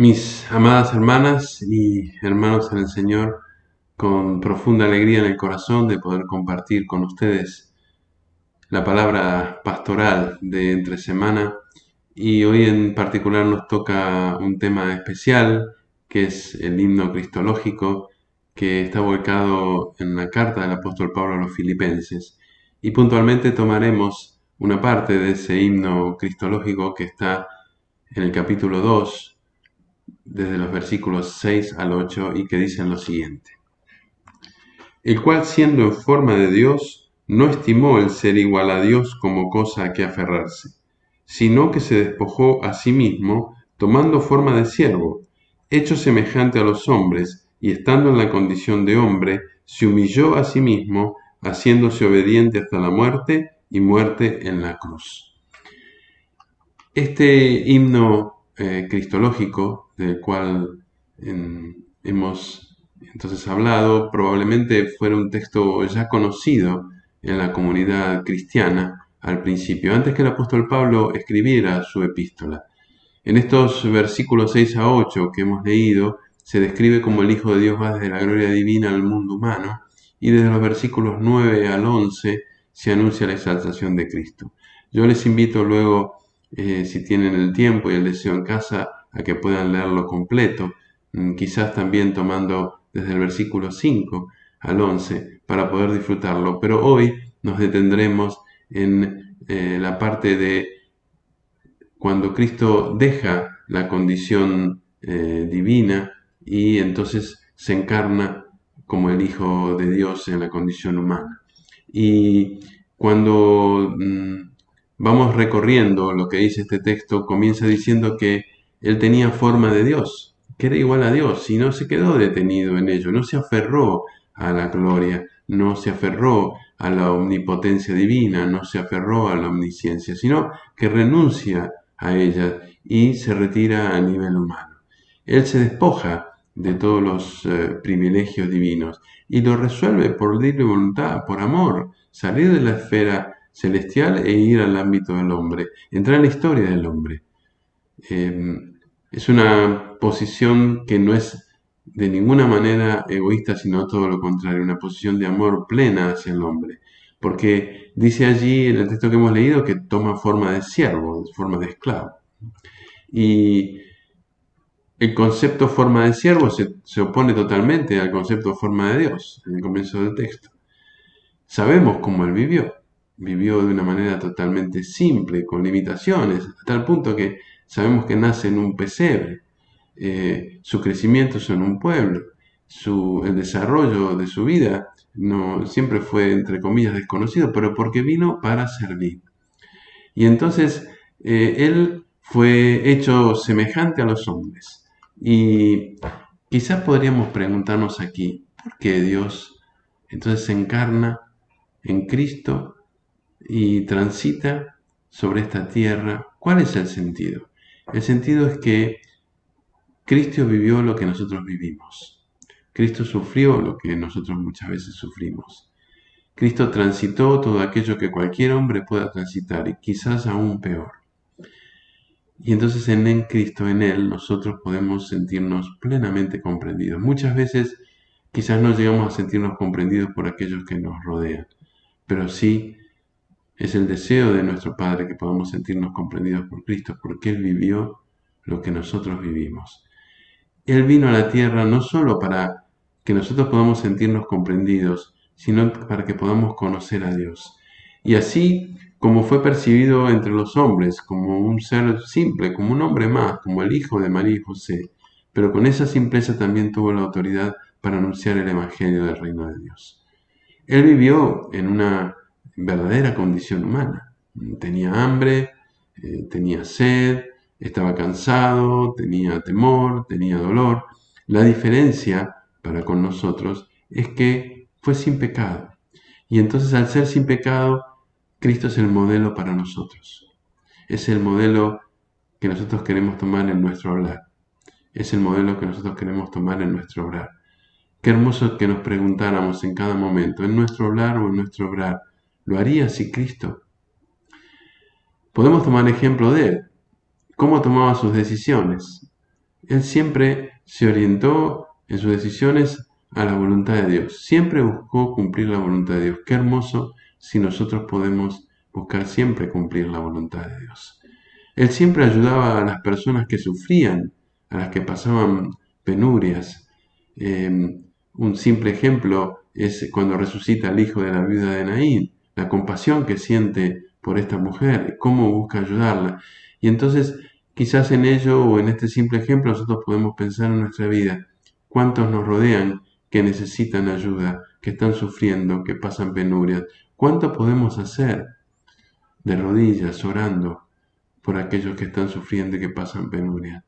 Mis amadas hermanas y hermanos en el Señor, con profunda alegría en el corazón de poder compartir con ustedes la palabra pastoral de entre semana. Y hoy en particular nos toca un tema especial que es el himno cristológico que está volcado en la carta del apóstol Pablo a los filipenses. Y puntualmente tomaremos una parte de ese himno cristológico que está en el capítulo 2 desde los versículos 6 al 8 y que dicen lo siguiente. El cual siendo en forma de Dios, no estimó el ser igual a Dios como cosa a que aferrarse, sino que se despojó a sí mismo, tomando forma de siervo, hecho semejante a los hombres, y estando en la condición de hombre, se humilló a sí mismo, haciéndose obediente hasta la muerte y muerte en la cruz. Este himno eh, cristológico del cual hemos entonces hablado, probablemente fuera un texto ya conocido en la comunidad cristiana al principio, antes que el apóstol Pablo escribiera su epístola. En estos versículos 6 a 8 que hemos leído, se describe como el Hijo de Dios va desde la gloria divina al mundo humano, y desde los versículos 9 al 11 se anuncia la exaltación de Cristo. Yo les invito luego eh, si tienen el tiempo y el deseo en casa, a que puedan leerlo completo, mm, quizás también tomando desde el versículo 5 al 11 para poder disfrutarlo. Pero hoy nos detendremos en eh, la parte de cuando Cristo deja la condición eh, divina y entonces se encarna como el Hijo de Dios en la condición humana. Y cuando mm, vamos recorriendo lo que dice este texto, comienza diciendo que él tenía forma de Dios, que era igual a Dios, y no se quedó detenido en ello, no se aferró a la gloria, no se aferró a la omnipotencia divina, no se aferró a la omnisciencia, sino que renuncia a ella y se retira a nivel humano. Él se despoja de todos los eh, privilegios divinos y lo resuelve por libre voluntad, por amor, salir de la esfera celestial e ir al ámbito del hombre, entrar en la historia del hombre. Em, es una posición que no es de ninguna manera egoísta, sino todo lo contrario, una posición de amor plena hacia el hombre. Porque dice allí en el texto que hemos leído que toma forma de siervo, forma de esclavo. Y el concepto forma de siervo se, se opone totalmente al concepto forma de Dios en el comienzo del texto. Sabemos cómo él vivió vivió de una manera totalmente simple, con limitaciones, a tal punto que sabemos que nace en un pesebre, eh, su crecimiento es en un pueblo, su, el desarrollo de su vida no, siempre fue, entre comillas, desconocido, pero porque vino para servir. Y entonces eh, él fue hecho semejante a los hombres. Y quizás podríamos preguntarnos aquí, ¿por qué Dios entonces se encarna en Cristo y transita sobre esta tierra, ¿cuál es el sentido? El sentido es que Cristo vivió lo que nosotros vivimos. Cristo sufrió lo que nosotros muchas veces sufrimos. Cristo transitó todo aquello que cualquier hombre pueda transitar y quizás aún peor. Y entonces en, Cristo, en Él, nosotros podemos sentirnos plenamente comprendidos. Muchas veces quizás no llegamos a sentirnos comprendidos por aquellos que nos rodean, pero sí es el deseo de nuestro Padre que podamos sentirnos comprendidos por Cristo, porque Él vivió lo que nosotros vivimos. Él vino a la tierra no solo para que nosotros podamos sentirnos comprendidos, sino para que podamos conocer a Dios. Y así como fue percibido entre los hombres como un ser simple, como un hombre más, como el hijo de María y José, pero con esa simpleza también tuvo la autoridad para anunciar el Evangelio del reino de Dios. Él vivió en una verdadera condición humana. Tenía hambre, eh, tenía sed, estaba cansado, tenía temor, tenía dolor. La diferencia para con nosotros es que fue sin pecado. Y entonces al ser sin pecado, Cristo es el modelo para nosotros. Es el modelo que nosotros queremos tomar en nuestro hablar. Es el modelo que nosotros queremos tomar en nuestro obrar. Qué hermoso que nos preguntáramos en cada momento, en nuestro hablar o en nuestro obrar, ¿Lo haría así Cristo? Podemos tomar ejemplo de él. ¿Cómo tomaba sus decisiones? Él siempre se orientó en sus decisiones a la voluntad de Dios. Siempre buscó cumplir la voluntad de Dios. Qué hermoso si nosotros podemos buscar siempre cumplir la voluntad de Dios. Él siempre ayudaba a las personas que sufrían, a las que pasaban penurias. Em, un simple ejemplo es cuando resucita el hijo de la viuda de Naín, la compasión que siente por esta mujer, cómo busca ayudarla. Y entonces, quizás en ello o en este simple ejemplo nosotros podemos pensar en nuestra vida, cuántos nos rodean que necesitan ayuda, que están sufriendo, que pasan penurias. ¿Cuánto podemos hacer de rodillas, orando por aquellos que están sufriendo y que pasan penurias?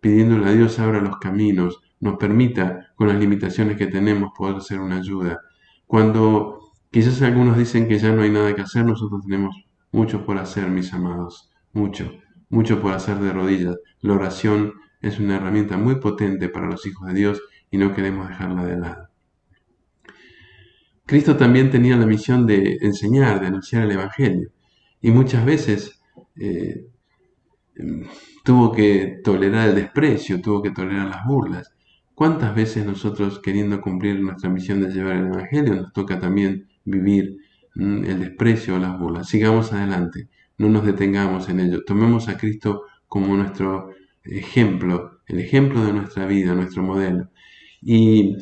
Pidiéndole a Dios abra los caminos, nos permita, con las limitaciones que tenemos, poder ser una ayuda. Cuando quizás algunos dicen que ya no hay nada que hacer, nosotros tenemos mucho por hacer, mis amados, mucho, mucho por hacer de rodillas. La oración es una herramienta muy potente para los hijos de Dios y no queremos dejarla de lado. Cristo también tenía la misión de enseñar, de anunciar el Evangelio, y muchas veces eh, tuvo que tolerar el desprecio, tuvo que tolerar las burlas. ¿Cuántas veces nosotros, queriendo cumplir nuestra misión de llevar el Evangelio, nos toca también vivir mm, el desprecio o las burlas? Sigamos adelante, no nos detengamos en ello. Tomemos a Cristo como nuestro ejemplo, el ejemplo de nuestra vida, nuestro modelo. Y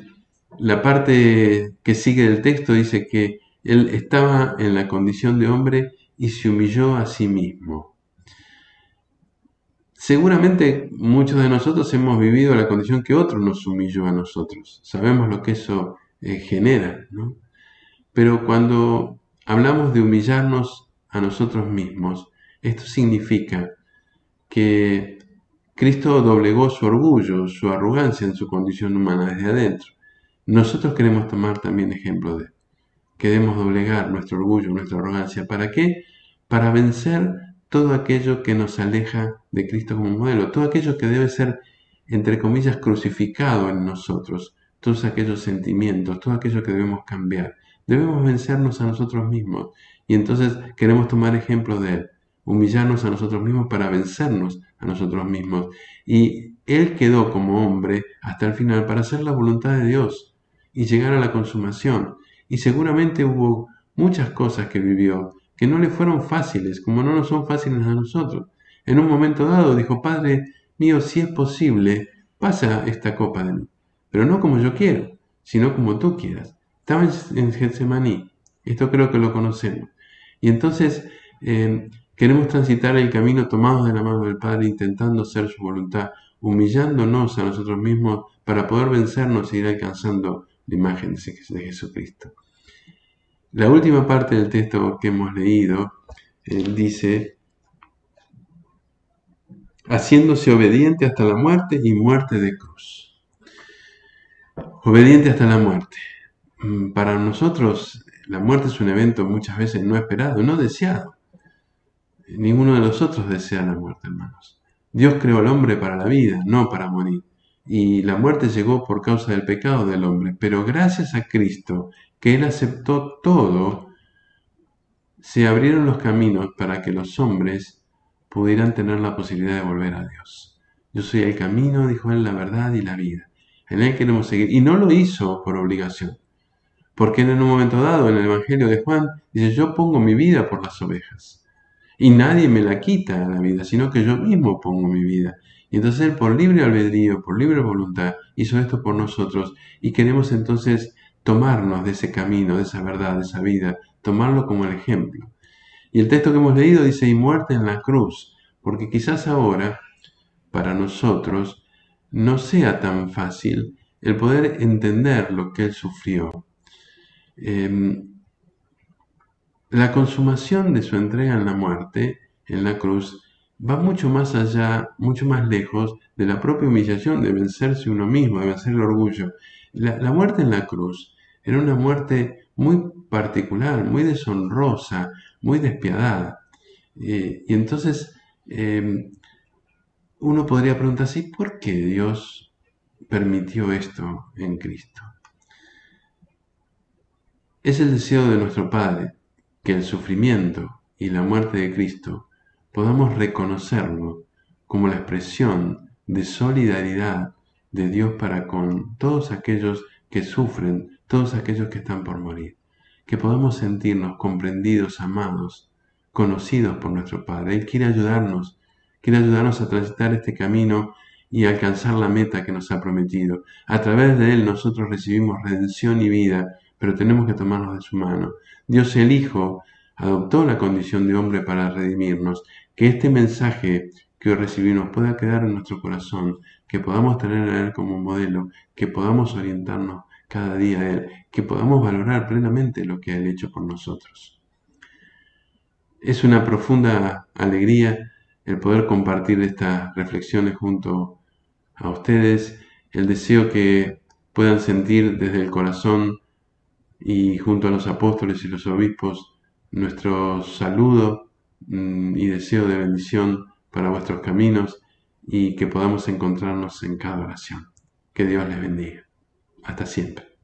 la parte que sigue del texto dice que él estaba en la condición de hombre y se humilló a sí mismo. Seguramente muchos de nosotros hemos vivido la condición que otro nos humilló a nosotros. Sabemos lo que eso eh, genera, ¿no? Pero cuando hablamos de humillarnos a nosotros mismos, esto significa que Cristo doblegó su orgullo, su arrogancia en su condición humana desde adentro. Nosotros queremos tomar también ejemplo de Queremos doblegar nuestro orgullo, nuestra arrogancia. ¿Para qué? Para vencer todo aquello que nos aleja de Cristo como modelo, todo aquello que debe ser, entre comillas, crucificado en nosotros, todos aquellos sentimientos, todo aquello que debemos cambiar. Debemos vencernos a nosotros mismos y entonces queremos tomar ejemplo de Él, humillarnos a nosotros mismos para vencernos a nosotros mismos. Y Él quedó como hombre hasta el final para hacer la voluntad de Dios y llegar a la consumación. Y seguramente hubo muchas cosas que vivió que no le fueron fáciles, como no nos son fáciles a nosotros. En un momento dado dijo, Padre mío, si es posible, pasa esta copa de mí, pero no como yo quiero, sino como tú quieras. Estaba en Getsemaní, esto creo que lo conocemos. Y entonces eh, queremos transitar el camino tomado de la mano del Padre, intentando hacer su voluntad, humillándonos a nosotros mismos para poder vencernos e ir alcanzando la imagen de Jesucristo. La última parte del texto que hemos leído dice, haciéndose obediente hasta la muerte y muerte de cruz. Obediente hasta la muerte. Mm, para nosotros la muerte es un evento muchas veces no esperado, no deseado. Ninguno de nosotros desea la muerte, hermanos. Dios creó al hombre para la vida, no para morir. Y la muerte llegó por causa del pecado del hombre. Pero gracias a Cristo que Él aceptó todo, se abrieron los caminos para que los hombres pudieran tener la posibilidad de volver a Dios. Yo soy el camino, dijo Él, la verdad y la vida. En Él queremos seguir. Y no lo hizo por obligación. Porque en un momento dado, en el Evangelio de Juan, dice, yo pongo mi vida por las ovejas. Y nadie me la quita a la vida, sino que yo mismo pongo mi vida. Y entonces Él por libre albedrío, por libre voluntad, hizo esto por nosotros. Y queremos entonces tomarnos de ese camino, de esa verdad, de esa vida, tomarlo como el ejemplo. Y el texto que hemos leído dice, y muerte en la cruz, porque quizás ahora, para nosotros, no sea tan fácil el poder entender lo que él sufrió. Em, la consumación de su entrega en la muerte, en la cruz, va mucho más allá, mucho más lejos de la propia humillación, de vencerse uno mismo, de vencer el orgullo. la muerte en la cruz era una muerte muy particular, muy deshonrosa, muy despiadada. Eh, y entonces em, uno podría preguntarse, ¿por qué Dios permitió esto en Cristo? Es el deseo de nuestro Padre que el sufrimiento y la muerte de Cristo podamos reconocerlo como la expresión de solidaridad de Dios para con todos aquellos que sufren, todos aquellos que están por morir. Que podamos sentirnos comprendidos, amados, conocidos por nuestro Padre. Él quiere ayudarnos, quiere ayudarnos a transitar este camino y alcanzar la meta que nos ha prometido. A través de Él nosotros recibimos redención y vida, pero tenemos que tomarnos de su mano. Dios el Hijo adoptó la condición de hombre para redimirnos. Que este mensaje que hoy recibimos pueda quedar en nuestro corazón, que podamos tener a Él como modelo, que podamos orientarnos cada día a Él, que podamos valorar plenamente lo que ha hecho por nosotros. Es una profunda alegría el poder compartir estas reflexiones junto a ustedes, el deseo que puedan sentir desde el corazón y junto a los apóstoles y los obispos nuestro saludo mm, y deseo de bendición para vuestros caminos y que podamos encontrarnos en cada oración. Que Dios les bendiga. Hasta siempre.